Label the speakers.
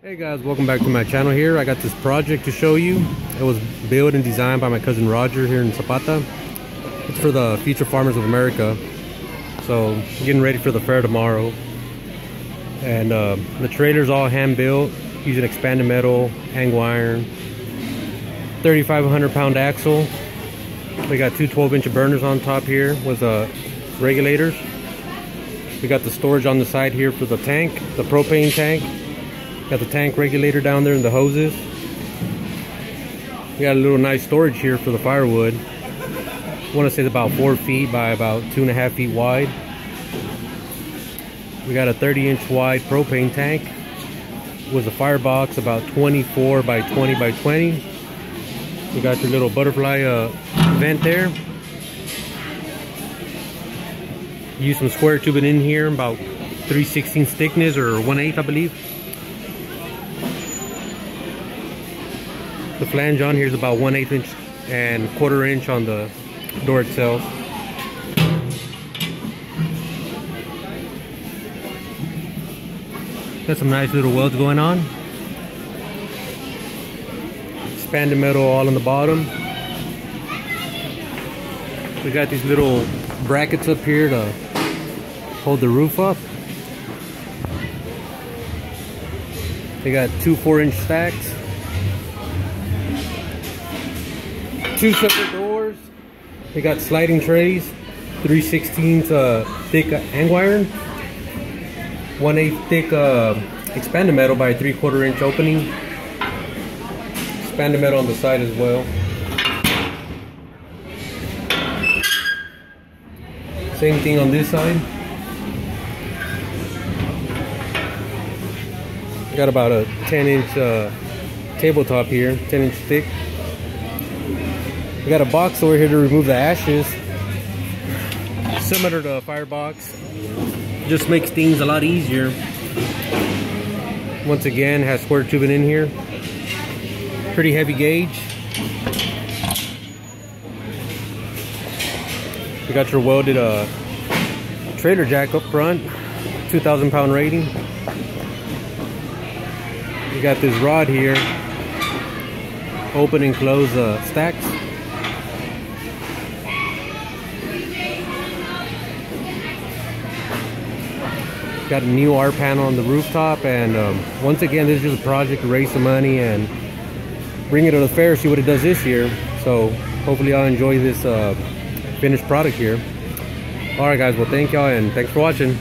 Speaker 1: Hey guys, welcome back to my channel here. I got this project to show you. It was built and designed by my cousin Roger here in Zapata. It's for the Future Farmers of America. So, getting ready for the fair tomorrow. And uh, the trailer's all hand built using expanded metal, angle iron, 3,500 pound axle. We got two 12 inch burners on top here with uh, regulators. We got the storage on the side here for the tank, the propane tank. Got the tank regulator down there and the hoses. We got a little nice storage here for the firewood. I want to say it's about four feet by about two and a half feet wide. We got a 30 inch wide propane tank with a firebox about 24 by 20 by 20. We got your little butterfly uh, vent there. Use some square tubing in here, about 3 16 thickness or 1 8 I believe. The flange on here is about 1 8 inch and quarter inch on the door itself. Got some nice little welds going on. Expanded metal all on the bottom. We got these little brackets up here to hold the roof up. They got two four inch stacks. Two separate doors. They got sliding trays. 3 16 uh, thick angle iron. 1 8 thick uh, expanded metal by 3 quarter inch opening. Expanded metal on the side as well. Same thing on this side. Got about a 10 inch uh, tabletop here, 10 inch thick. We got a box over here to remove the ashes. Similar to a firebox. Just makes things a lot easier. Once again, has square tubing in here. Pretty heavy gauge. You got your welded uh, trailer jack up front, 2,000 pound rating. You got this rod here, open and close uh, stacks. Got a new R panel on the rooftop, and um, once again, this is just a project to raise some money and bring it to the fair, see what it does this year. So hopefully, I'll enjoy this uh, finished product here. All right, guys. Well, thank y'all, and thanks for watching.